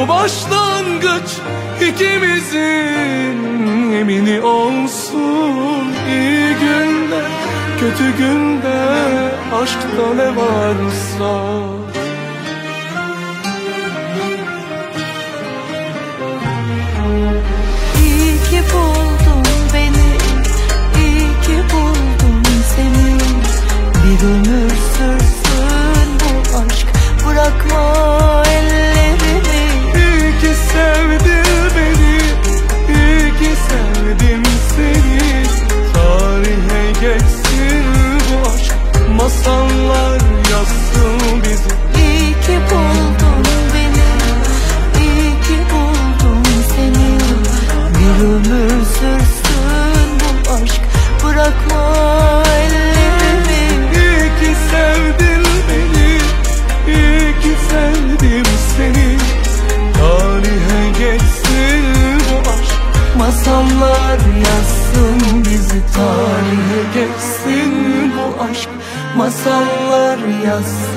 Bu başlangıç ikimizin emini olsun. İyi günde kötü günde aşkta ne varsa. İyi ki buldun beni İyi ki buldum seni. Bir ömür sürsün bu aşk Bırakma.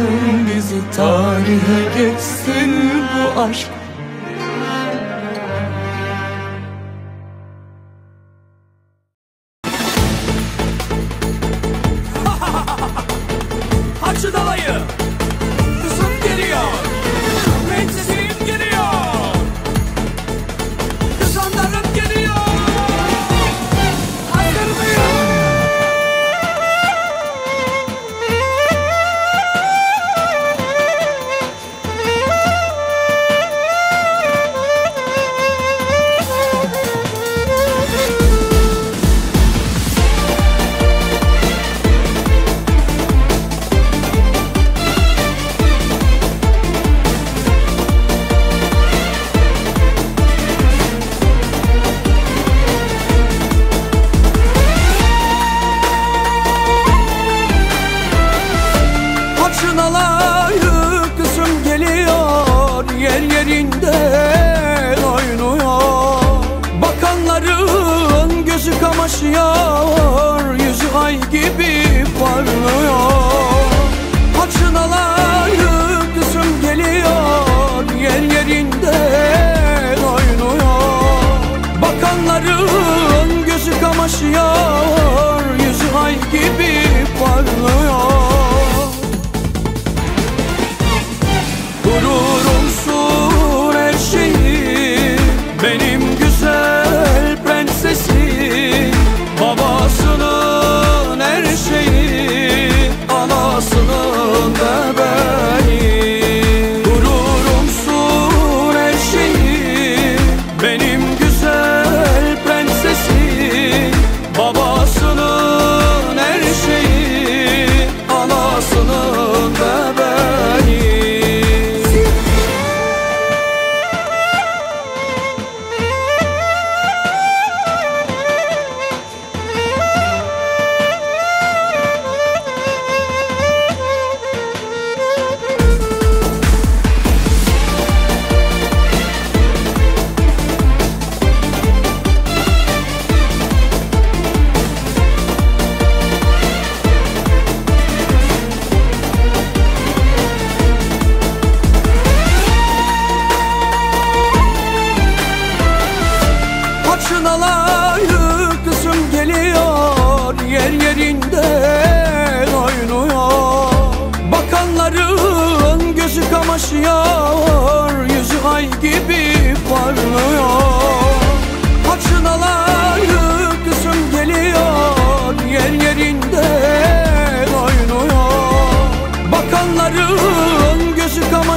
Bırakın bizi tarihe geçsin bu aşk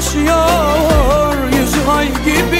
yaşıyor. Yüzü ay gibi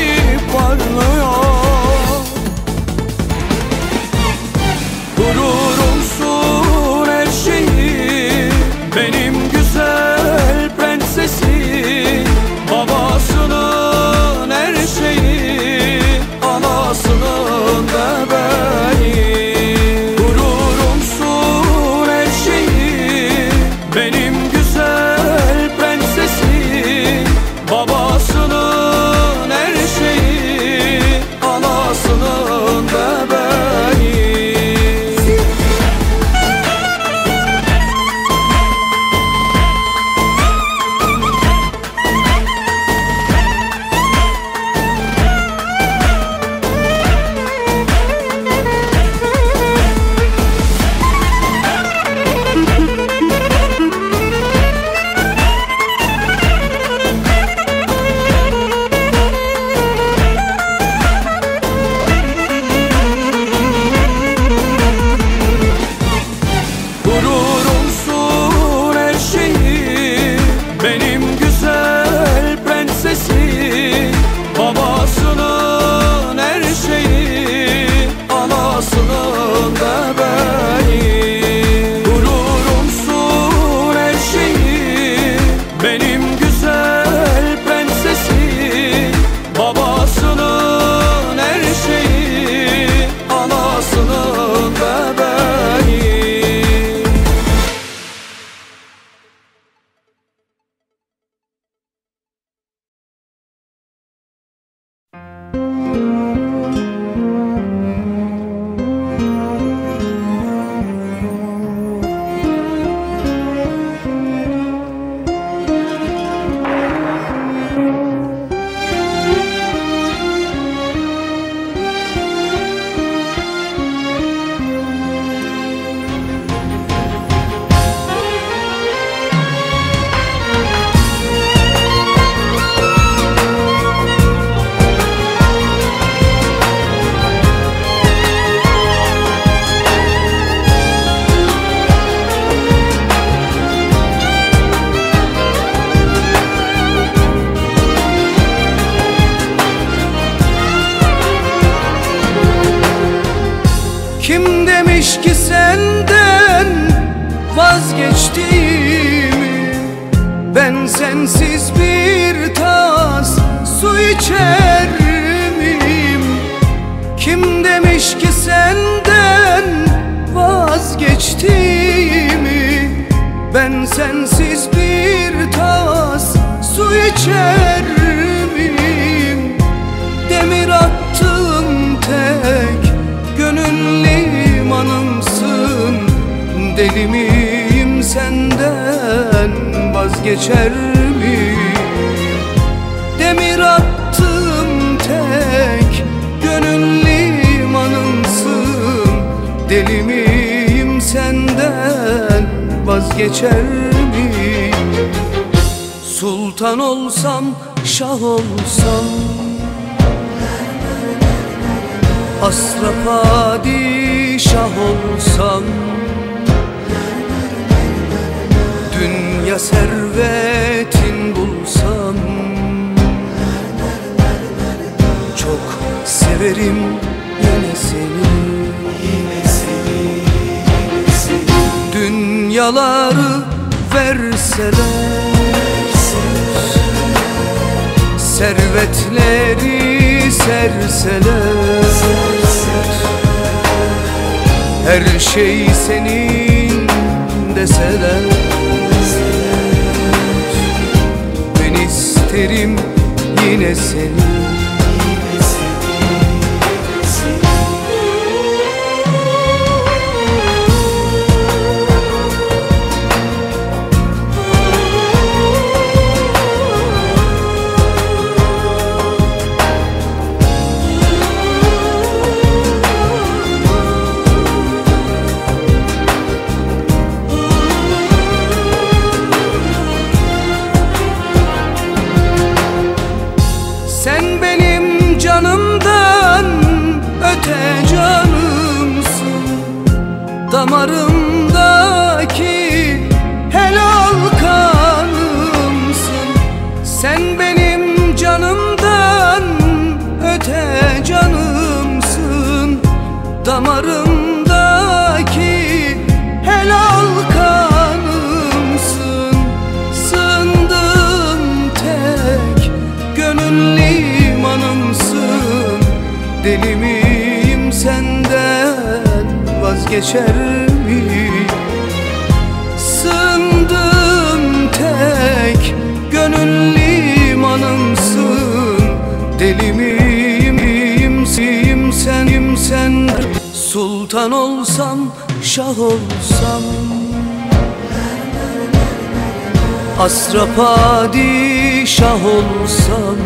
Asra padişah olsam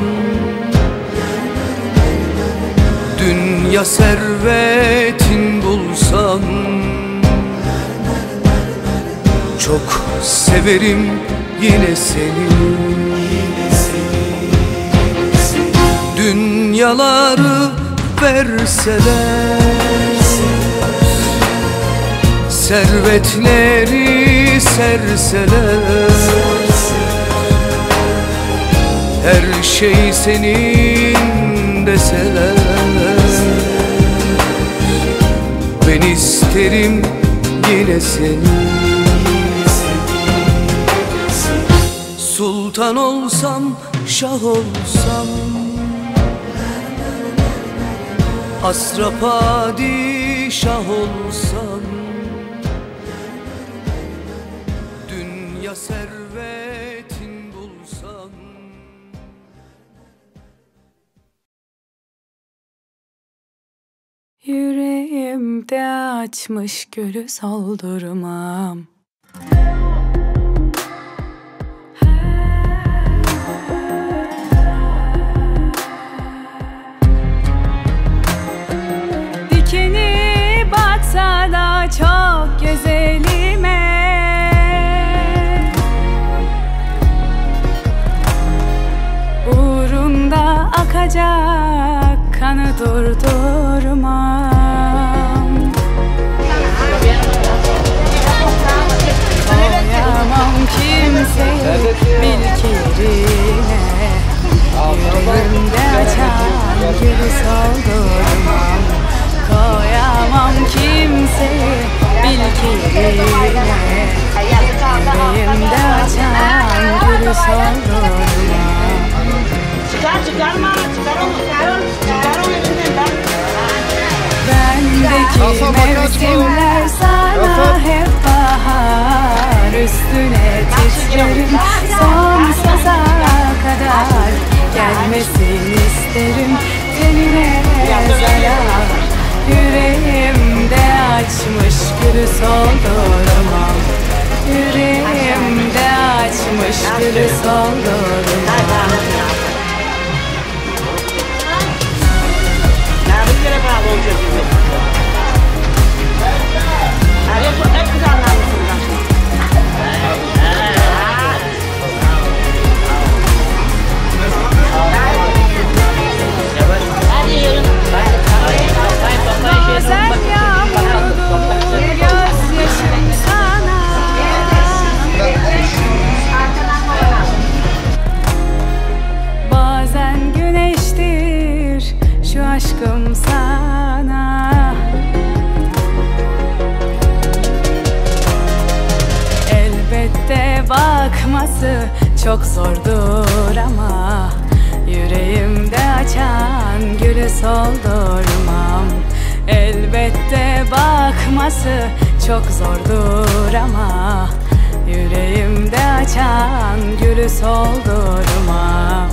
Dünya servetin bulsam Çok severim yine seni. Dünyaları verseler Servetleri serseler Her şey senin deseler. Ben isterim yine seni. Sultan olsam, şah olsam. Asra padişah olsam açmış gülü soldurmam Yüreğimde açan gülü soldurmam Koyamam kimseyi bil kirine Yüreğimde açan gülü soldurmam Çıkar sana hep bahar Üstüne titrerim sonsuza kadar Gelmesin isterim tenine zarar Yüreğimde açmış gülü soldurmam Yüreğimde açmış gülü soldurmam Ya bir kere bağlı olacak şimdi. Hadi hep, hep güzel Bazen yağmurdur gözyaşım sana. Bazen güneştir şu aşkım sana. Elbette bakması çok zordur ama Yüreğimde açan gülü soldurmam Elbette bakması çok zordur ama Yüreğimde açan gülü soldurmam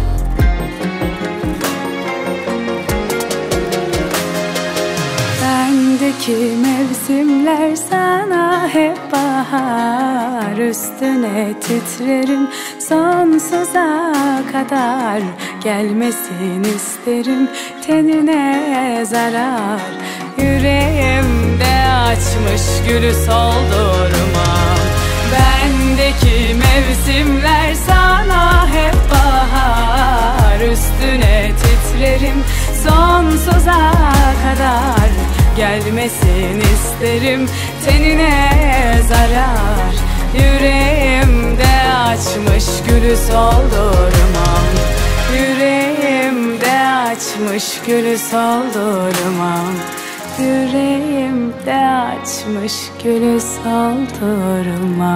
Bendeki mevsimler sana hep bahar Üstüne titrerim. Sonsuza kadar Gelmesin isterim. Tenine zarar Yüreğimde açmış gülü soldurmam Bendeki mevsimler sana hep bahar. Üstüne titrerim sonsuza kadar. Gelmesin isterim tenine zarar. Yüreğimde açmış gülü soldurmam Yüreğimde açmış gülü soldurmam yüreğimde açmış gülü soldurmam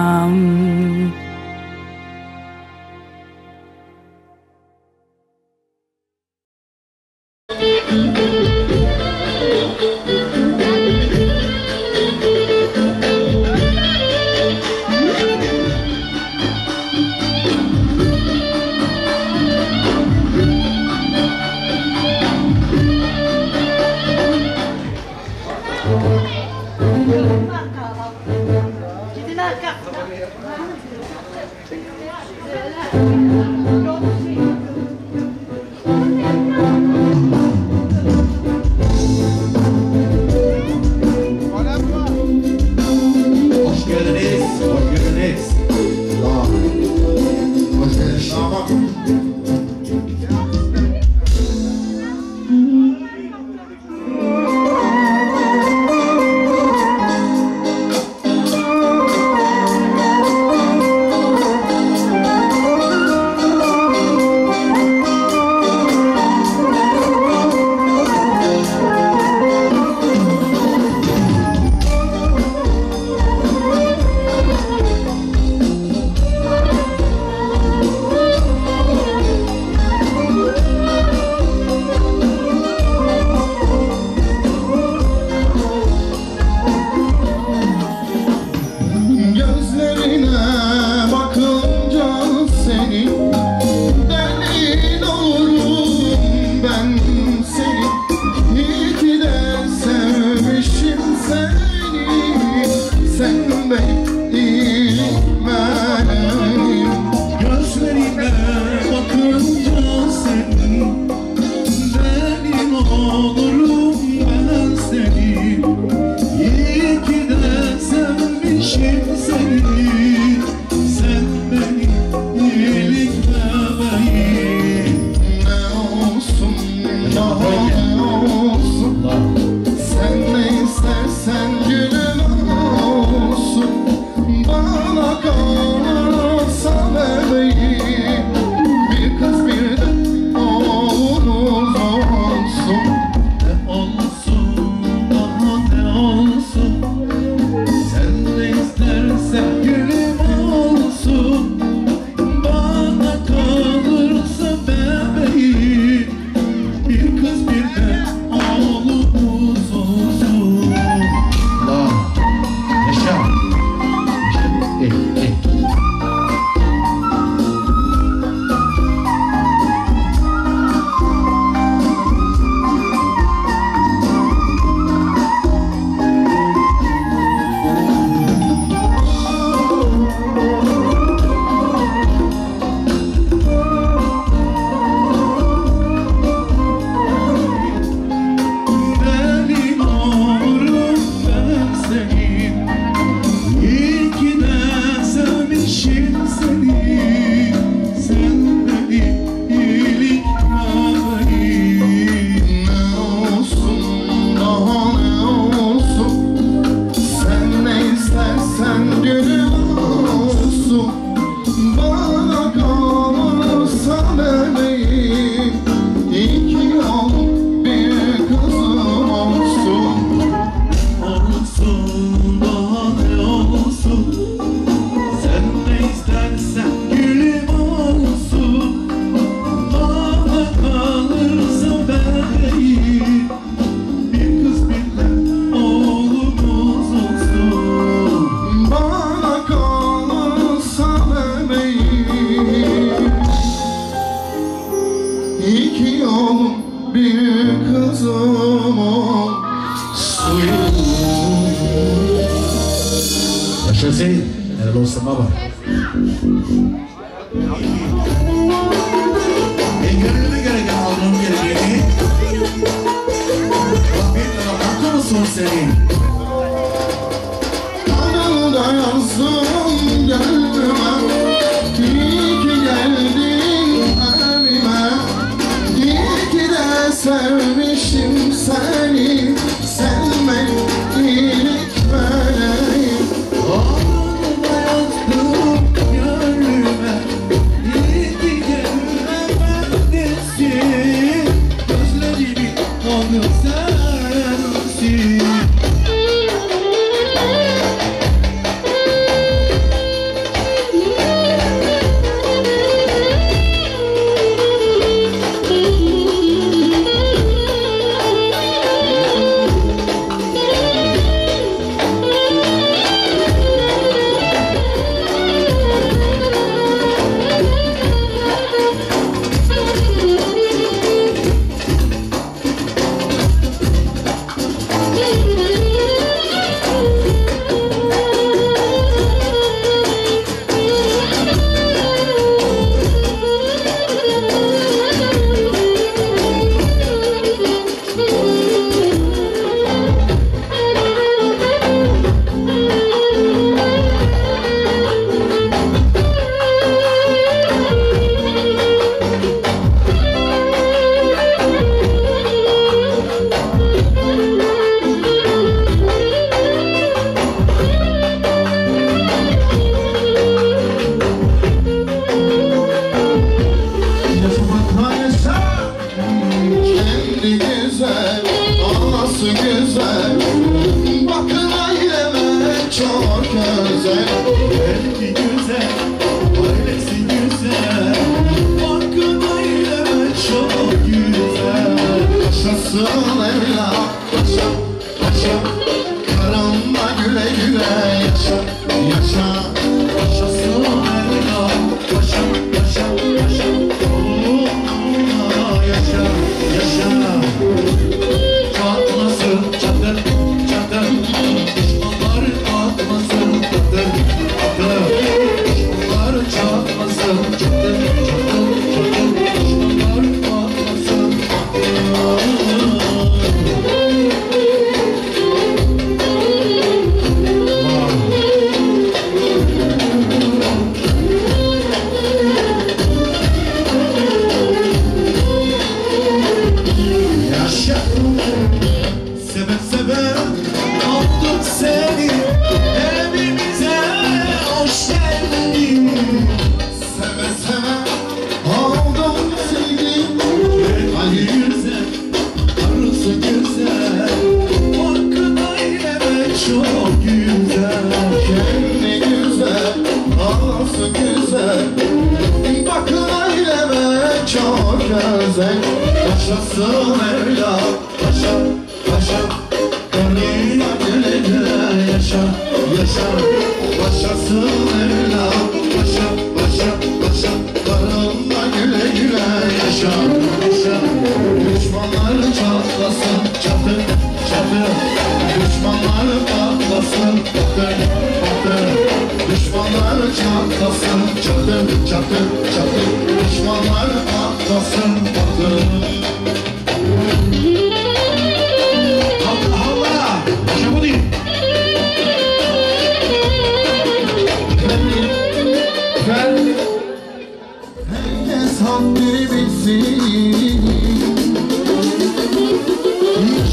söndürebilsin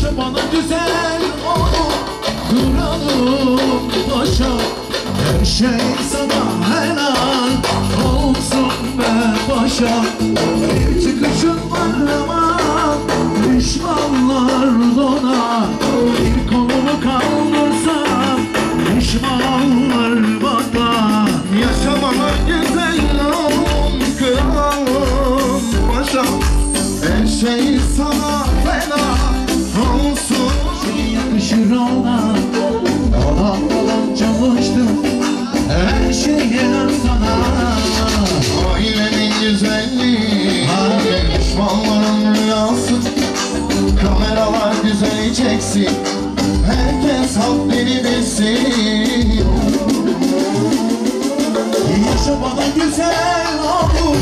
Şu bana güzel onu duralım başa. Her şey sana helal. Olsun be başa Bir çıkışın ama pişmanlar dona Bir kolumu kaldırsam pişman Yaralar güzeli çeksin. Herkes haddini bilsin. Yaşamana güzel olur.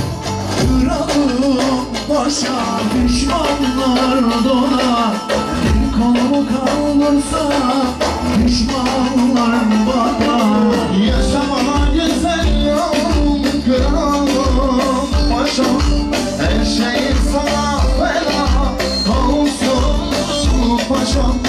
Kralım başa düşmanlar dolar. Bir kolumu kalırsa düşmanlar batar. Yaşamana güzel olur. Kralım başa. Her şey sana strong.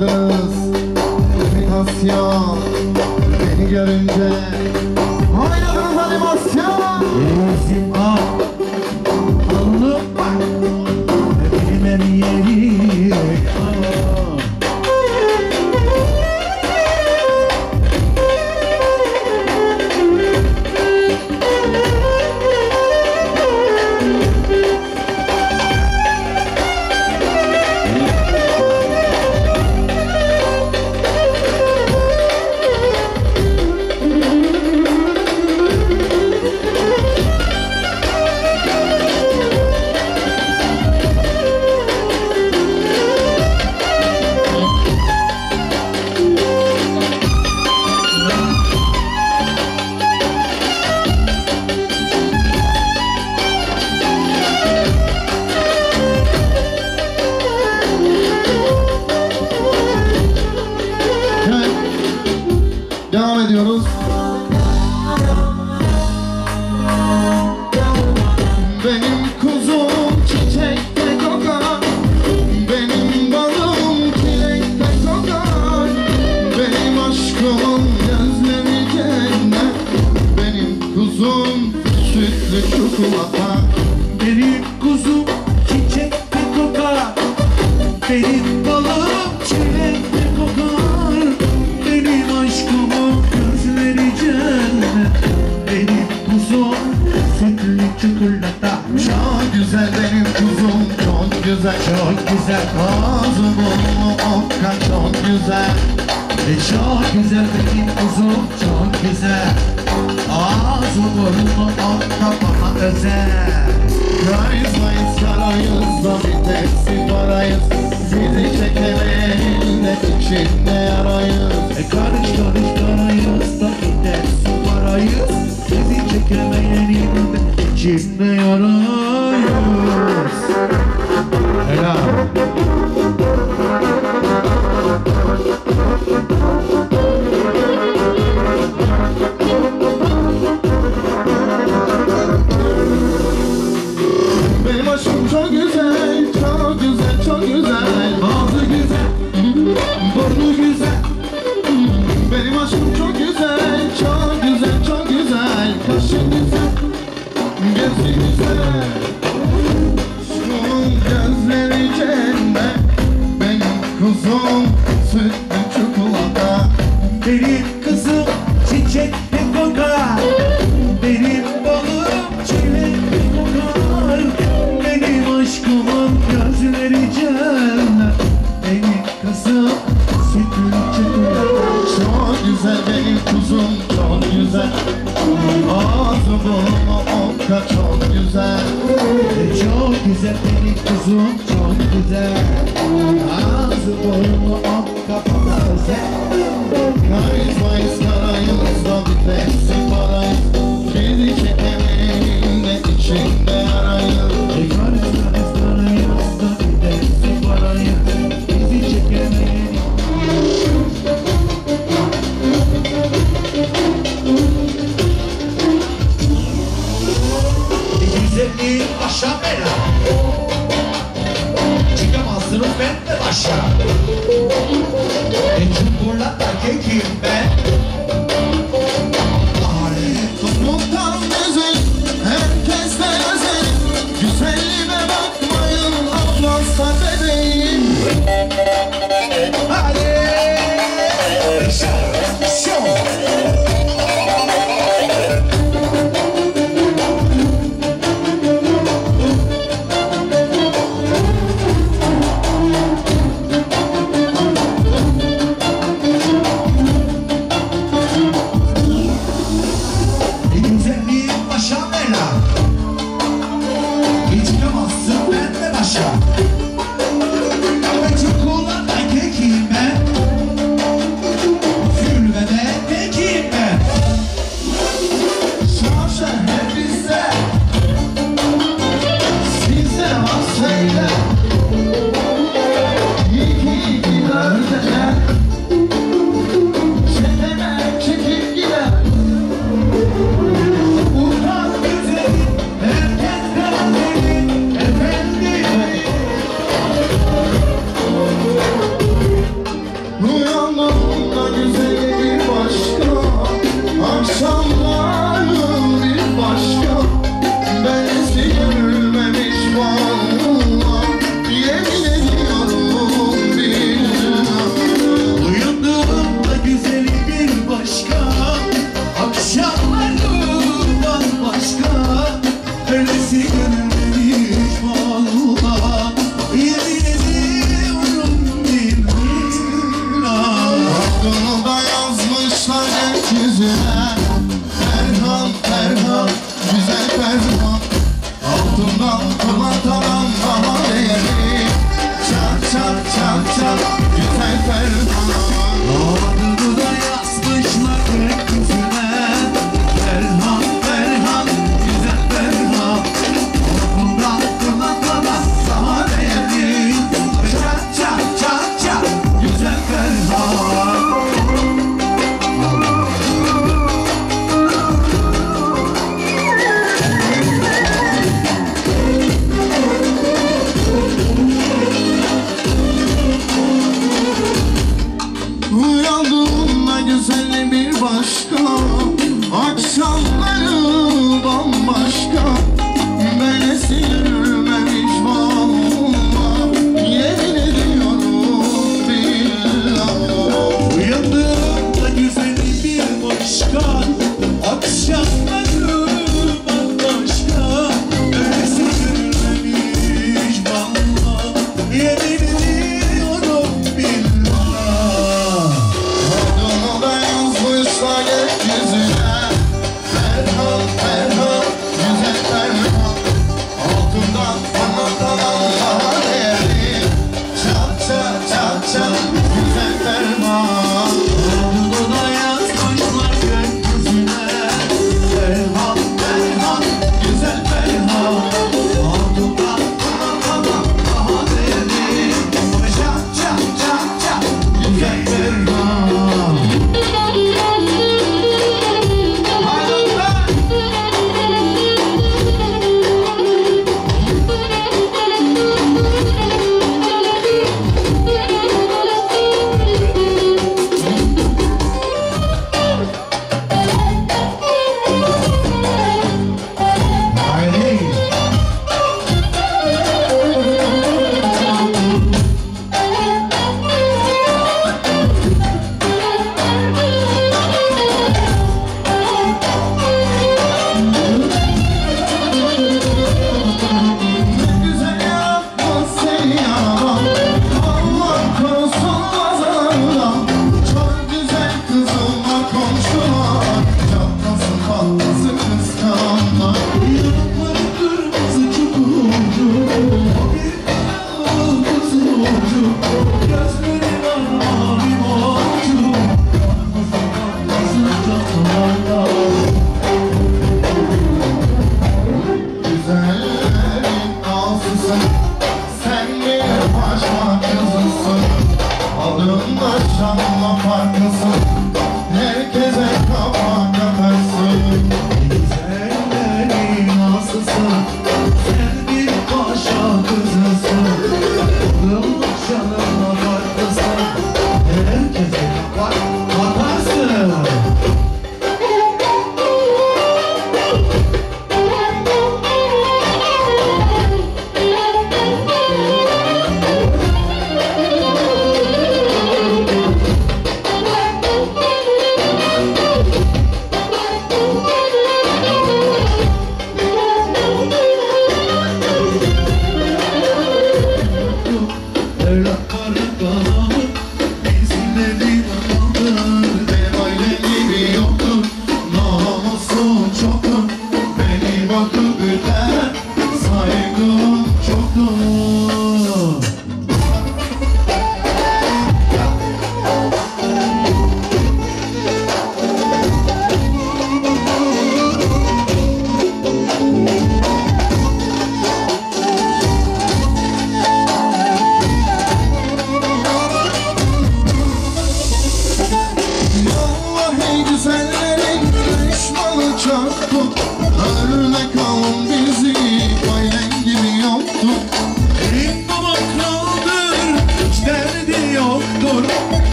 Sizin adınız imitasyon. Beni görünce. Oynadınız animasyon. Yüzüm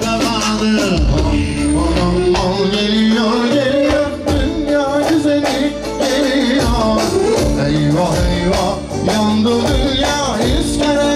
kabalı Aman aman geliyor geliyor dünya Eyvah eyvah yandı dünya iskele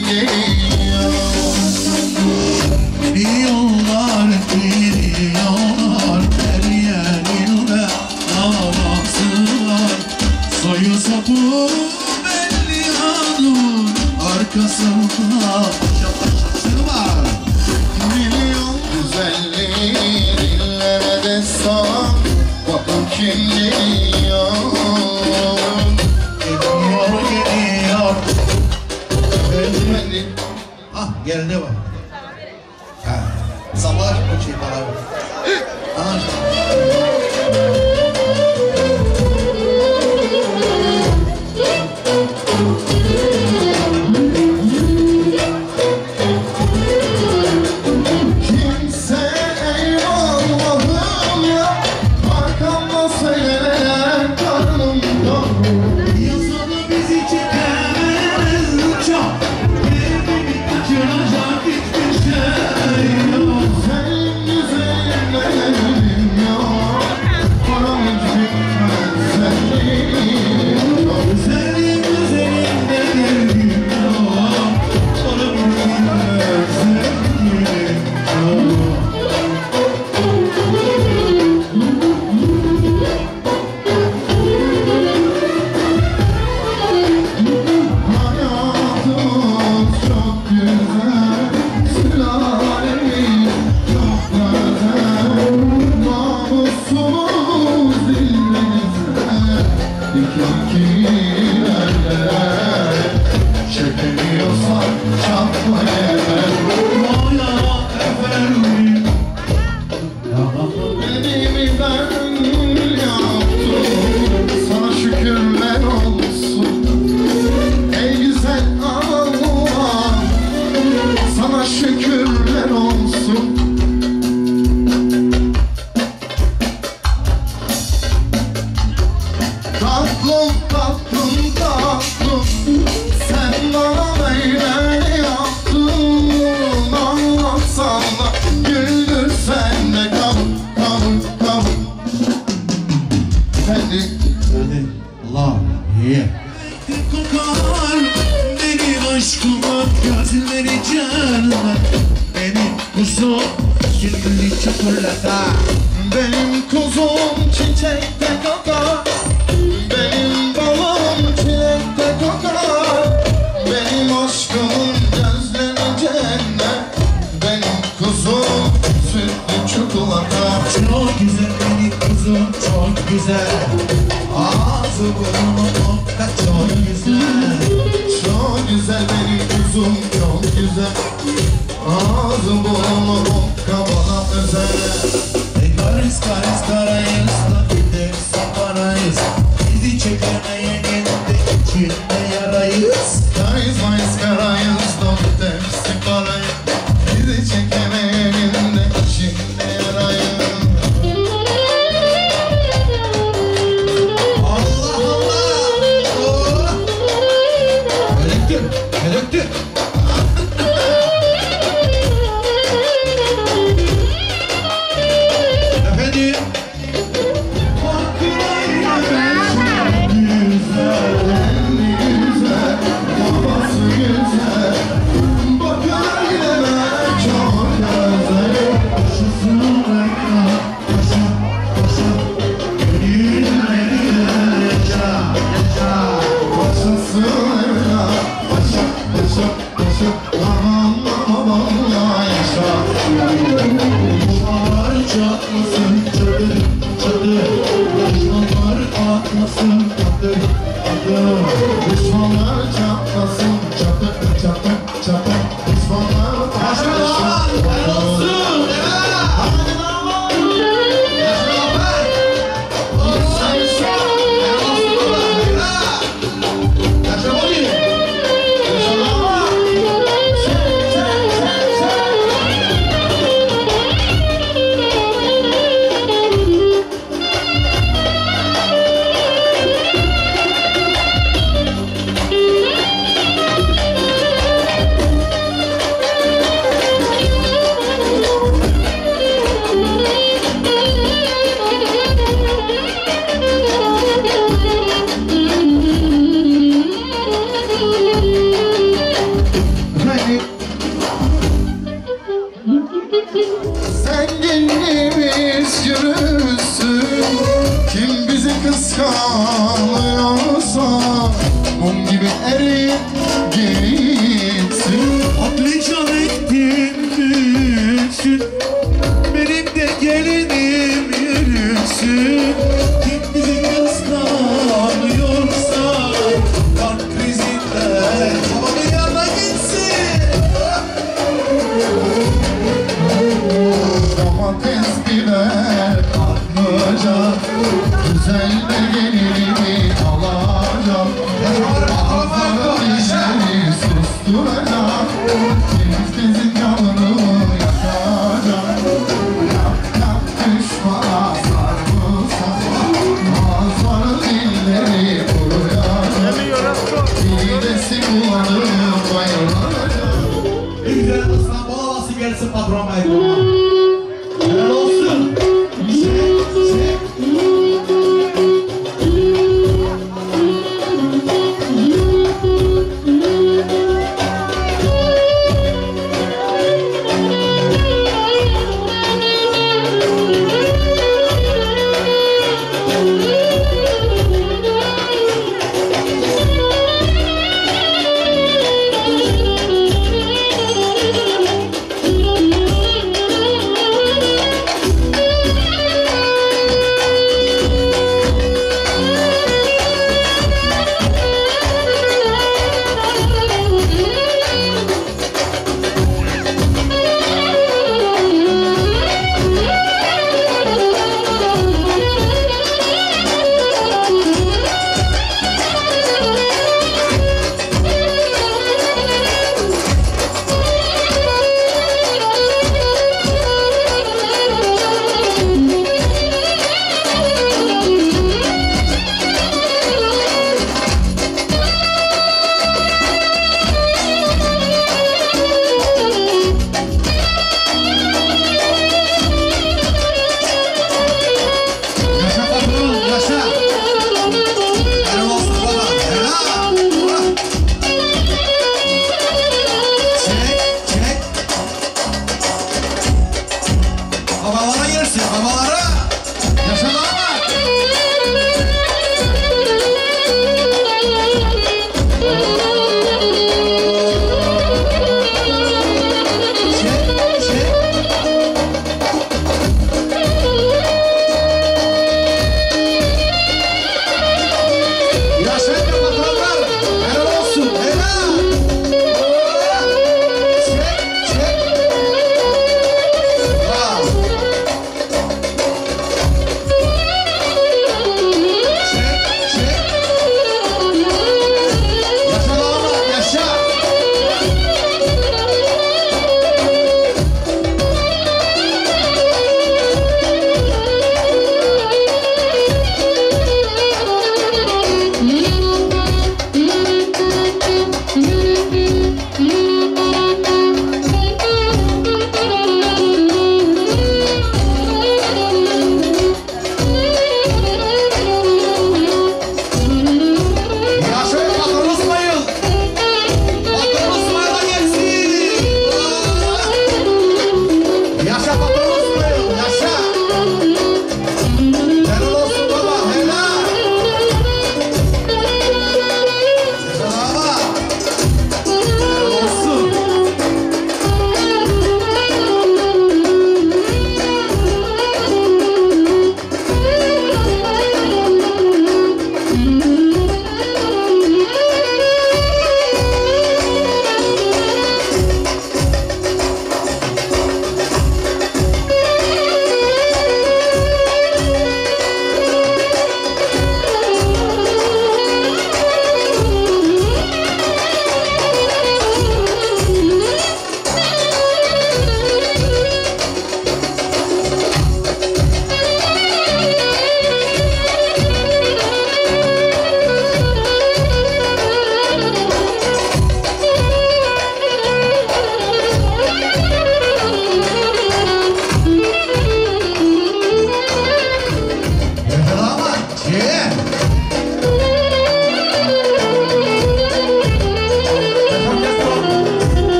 Thank you.